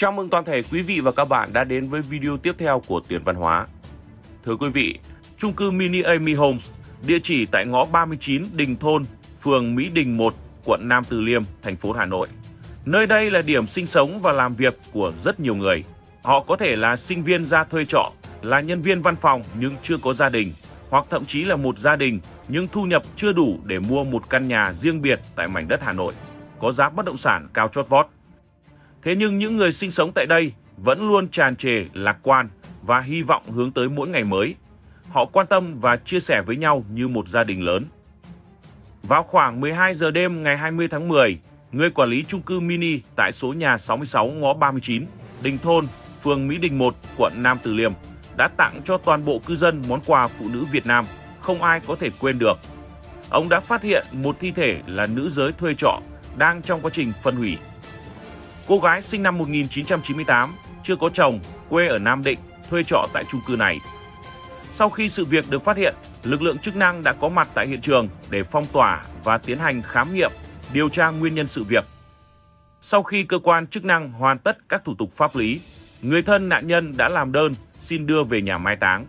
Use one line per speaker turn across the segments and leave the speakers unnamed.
Chào mừng toàn thể quý vị và các bạn đã đến với video tiếp theo của Tiền Văn Hóa. Thưa quý vị, chung cư mini Amy Homes, địa chỉ tại ngõ 39 Đình Thôn, phường Mỹ Đình 1, quận Nam Từ Liêm, thành phố Hà Nội. Nơi đây là điểm sinh sống và làm việc của rất nhiều người. Họ có thể là sinh viên ra thuê trọ, là nhân viên văn phòng nhưng chưa có gia đình, hoặc thậm chí là một gia đình nhưng thu nhập chưa đủ để mua một căn nhà riêng biệt tại mảnh đất Hà Nội, có giá bất động sản cao chót vót. Thế nhưng những người sinh sống tại đây vẫn luôn tràn trề lạc quan và hy vọng hướng tới mỗi ngày mới. Họ quan tâm và chia sẻ với nhau như một gia đình lớn. Vào khoảng 12 giờ đêm ngày 20 tháng 10, người quản lý chung cư mini tại số nhà 66 ngõ 39, Đình Thôn, phường Mỹ Đình 1, quận Nam Từ Liêm đã tặng cho toàn bộ cư dân món quà phụ nữ Việt Nam không ai có thể quên được. Ông đã phát hiện một thi thể là nữ giới thuê trọ đang trong quá trình phân hủy. Cô gái sinh năm 1998, chưa có chồng, quê ở Nam Định, thuê trọ tại chung cư này. Sau khi sự việc được phát hiện, lực lượng chức năng đã có mặt tại hiện trường để phong tỏa và tiến hành khám nghiệm, điều tra nguyên nhân sự việc. Sau khi cơ quan chức năng hoàn tất các thủ tục pháp lý, người thân nạn nhân đã làm đơn xin đưa về nhà mai táng.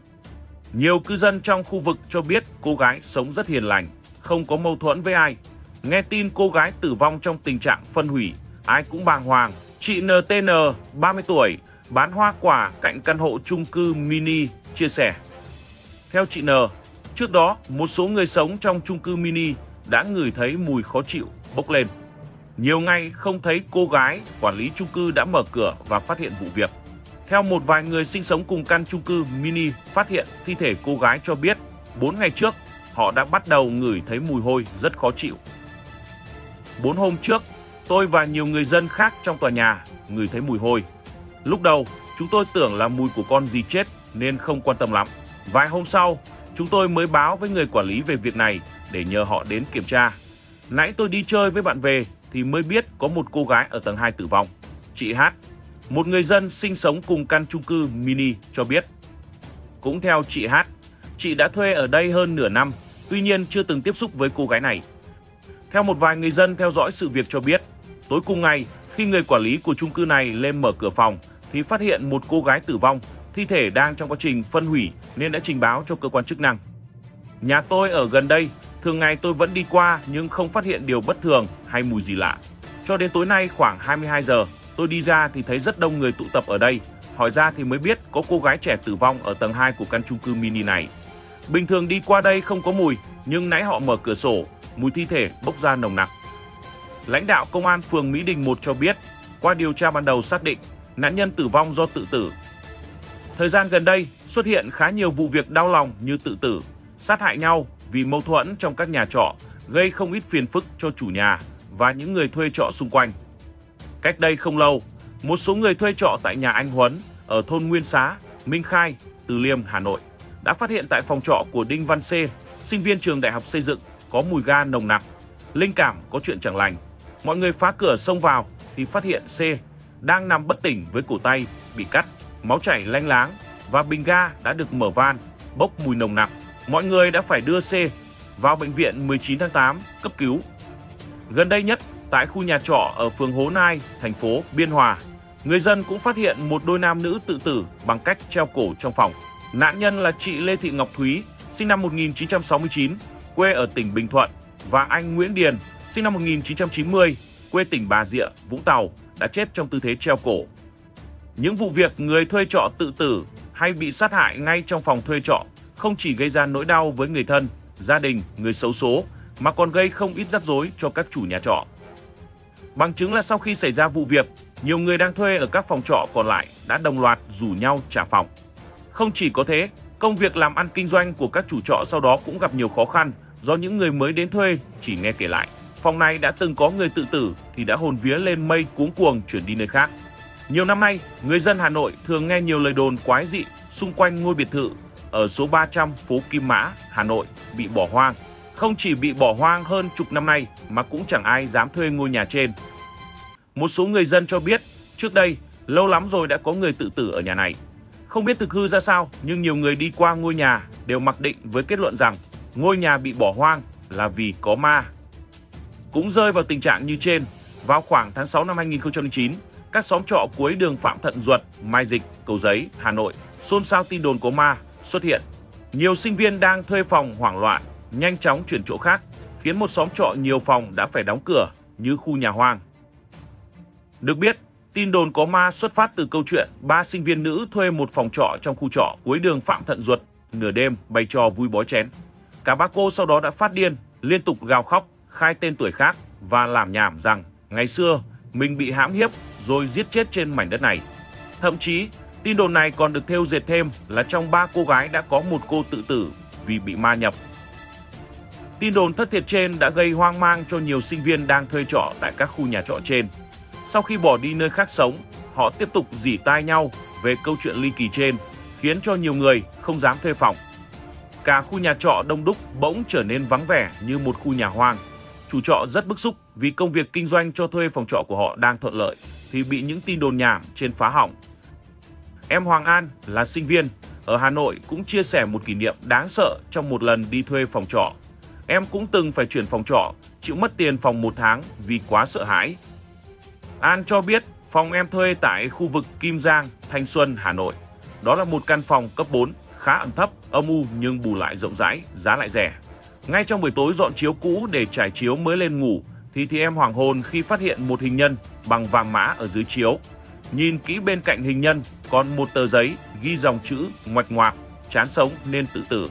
Nhiều cư dân trong khu vực cho biết cô gái sống rất hiền lành, không có mâu thuẫn với ai. Nghe tin cô gái tử vong trong tình trạng phân hủy, ai cũng bàng hoàng. Chị NTN, 30 tuổi, bán hoa quả cạnh căn hộ chung cư mini, chia sẻ. Theo chị N, trước đó một số người sống trong chung cư mini đã ngửi thấy mùi khó chịu bốc lên. Nhiều ngày không thấy cô gái, quản lý chung cư đã mở cửa và phát hiện vụ việc. Theo một vài người sinh sống cùng căn chung cư mini phát hiện thi thể cô gái cho biết 4 ngày trước họ đã bắt đầu ngửi thấy mùi hôi rất khó chịu. 4 hôm trước, tôi và nhiều người dân khác trong tòa nhà ngửi thấy mùi hôi. Lúc đầu, chúng tôi tưởng là mùi của con gì chết nên không quan tâm lắm. Vài hôm sau, chúng tôi mới báo với người quản lý về việc này để nhờ họ đến kiểm tra. Nãy tôi đi chơi với bạn về thì mới biết có một cô gái ở tầng 2 tử vong. Chị Hát, một người dân sinh sống cùng căn chung cư mini cho biết. Cũng theo chị Hát, chị đã thuê ở đây hơn nửa năm, tuy nhiên chưa từng tiếp xúc với cô gái này. Theo một vài người dân theo dõi sự việc cho biết, tối cùng ngày khi người quản lý của chung cư này lên mở cửa phòng thì phát hiện một cô gái tử vong, thi thể đang trong quá trình phân hủy nên đã trình báo cho cơ quan chức năng. Nhà tôi ở gần đây, thường ngày tôi vẫn đi qua nhưng không phát hiện điều bất thường hay mùi gì lạ. Cho đến tối nay khoảng 22 giờ, tôi đi ra thì thấy rất đông người tụ tập ở đây. Hỏi ra thì mới biết có cô gái trẻ tử vong ở tầng 2 của căn chung cư mini này. Bình thường đi qua đây không có mùi, nhưng nãy họ mở cửa sổ, mùi thi thể bốc ra nồng nặc. Lãnh đạo công an phường Mỹ Đình 1 cho biết, qua điều tra ban đầu xác định nạn nhân tử vong do tự tử. Thời gian gần đây xuất hiện khá nhiều vụ việc đau lòng như tự tử, sát hại nhau vì mâu thuẫn trong các nhà trọ, gây không ít phiền phức cho chủ nhà và những người thuê trọ xung quanh. Cách đây không lâu, một số người thuê trọ tại nhà anh Huấn ở thôn Nguyên Xá, Minh Khai, Từ Liêm, Hà Nội đã phát hiện tại phòng trọ của Đinh Văn C, sinh viên trường đại học xây dựng, có mùi ga nồng nặc. Linh cảm có chuyện chẳng lành. Mọi người phá cửa xông vào thì phát hiện C đang nằm bất tỉnh với cổ tay bị cắt, máu chảy lanh láng và bình ga đã được mở van, bốc mùi nồng nặc. Mọi người đã phải đưa C vào bệnh viện 19 tháng 8 cấp cứu. Gần đây nhất, tại khu nhà trọ ở phường Hố Nai, thành phố Biên Hòa, người dân cũng phát hiện một đôi nam nữ tự tử bằng cách treo cổ trong phòng. Nạn nhân là chị Lê Thị Ngọc Thúy, sinh năm 1969, quê ở tỉnh Bình Thuận và anh Nguyễn Điền, sinh năm 1990, quê tỉnh Bà Rịa, Vũng Tàu, đã chết trong tư thế treo cổ. Những vụ việc người thuê trọ tự tử hay bị sát hại ngay trong phòng thuê trọ không chỉ gây ra nỗi đau với người thân, gia đình, người xấu số mà còn gây không ít rắc rối cho các chủ nhà trọ. Bằng chứng là sau khi xảy ra vụ việc, nhiều người đang thuê ở các phòng trọ còn lại đã đồng loạt rủ nhau trả phòng. Không chỉ có thế, công việc làm ăn kinh doanh của các chủ trọ sau đó cũng gặp nhiều khó khăn do những người mới đến thuê chỉ nghe kể lại. Phòng này đã từng có người tự tử thì đã hồn vía lên mây cuống cuồng chuyển đi nơi khác. Nhiều năm nay, người dân Hà Nội thường nghe nhiều lời đồn quái dị xung quanh ngôi biệt thự ở số 300 phố Kim Mã, Hà Nội bị bỏ hoang. Không chỉ bị bỏ hoang hơn chục năm nay mà cũng chẳng ai dám thuê ngôi nhà trên. Một số người dân cho biết trước đây lâu lắm rồi đã có người tự tử ở nhà này. Không biết thực hư ra sao nhưng nhiều người đi qua ngôi nhà đều mặc định với kết luận rằng ngôi nhà bị bỏ hoang là vì có ma. Cũng rơi vào tình trạng như trên, vào khoảng tháng 6 năm 2009, các xóm trọ cuối đường Phạm Thận Duật, Mai Dịch, Cầu Giấy, Hà Nội xôn xao tin đồn có ma xuất hiện. Nhiều sinh viên đang thuê phòng hoảng loạn, nhanh chóng chuyển chỗ khác, khiến một xóm trọ nhiều phòng đã phải đóng cửa như khu nhà hoang. Được biết, tin đồn có ma xuất phát từ câu chuyện ba sinh viên nữ thuê một phòng trọ trong khu trọ cuối đường Phạm Thận Duật nửa đêm bày trò vui bói chén. Cả ba cô sau đó đã phát điên, liên tục gào khóc, khai tên tuổi khác và làm nhảm rằng ngày xưa mình bị hãm hiếp rồi giết chết trên mảnh đất này. Thậm chí, tin đồn này còn được thêu dệt thêm là trong ba cô gái đã có một cô tự tử vì bị ma nhập. Tin đồn thất thiệt trên đã gây hoang mang cho nhiều sinh viên đang thuê trọ tại các khu nhà trọ trên. Sau khi bỏ đi nơi khác sống, họ tiếp tục dỉ tai nhau về câu chuyện ly kỳ trên, khiến cho nhiều người không dám thuê phòng. Cả khu nhà trọ đông đúc bỗng trở nên vắng vẻ như một khu nhà hoang. Chủ trọ rất bức xúc vì công việc kinh doanh cho thuê phòng trọ của họ đang thuận lợi thì bị những tin đồn nhảm trên phá hỏng. Em Hoàng An là sinh viên ở Hà Nội cũng chia sẻ một kỷ niệm đáng sợ trong một lần đi thuê phòng trọ. Em cũng từng phải chuyển phòng trọ, chịu mất tiền phòng một tháng vì quá sợ hãi. An cho biết phòng em thuê tại khu vực Kim Giang, Thanh Xuân, Hà Nội. Đó là một căn phòng cấp 4, khá ẩm thấp, âm u nhưng bù lại rộng rãi, giá lại rẻ. Ngay trong buổi tối dọn chiếu cũ để trải chiếu mới lên ngủ thì thì em hoàng hồn khi phát hiện một hình nhân bằng vàng mã ở dưới chiếu. Nhìn kỹ bên cạnh hình nhân còn một tờ giấy ghi dòng chữ ngoạch ngoạc, chán sống nên tự tử.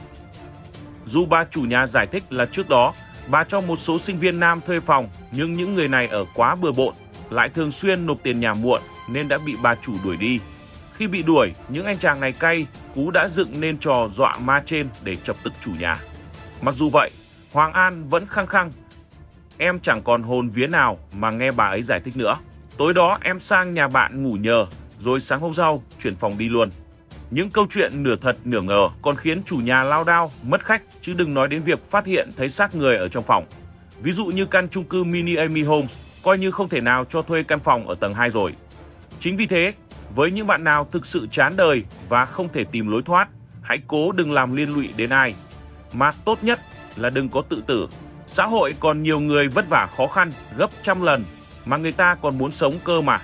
Dù ba chủ nhà giải thích là trước đó bà cho một số sinh viên nam thuê phòng nhưng những người này ở quá bừa bộn, lại thường xuyên nộp tiền nhà muộn nên đã bị bà chủ đuổi đi. Khi bị đuổi, những anh chàng này cay, Cú đã dựng nên trò dọa ma trên để chọc tức chủ nhà. Mặc dù vậy, Hoàng An vẫn khăng khăng Em chẳng còn hồn vía nào mà nghe bà ấy giải thích nữa. Tối đó em sang nhà bạn ngủ nhờ, rồi sáng hôm sau chuyển phòng đi luôn. Những câu chuyện nửa thật nửa ngờ còn khiến chủ nhà lao đao, mất khách chứ đừng nói đến việc phát hiện thấy xác người ở trong phòng. Ví dụ như căn chung cư Mini Amy Homes coi như không thể nào cho thuê căn phòng ở tầng 2 rồi. Chính vì thế, với những bạn nào thực sự chán đời và không thể tìm lối thoát, hãy cố đừng làm liên lụy đến ai. Mà tốt nhất là đừng có tự tử Xã hội còn nhiều người vất vả khó khăn gấp trăm lần mà người ta còn muốn sống cơ mà.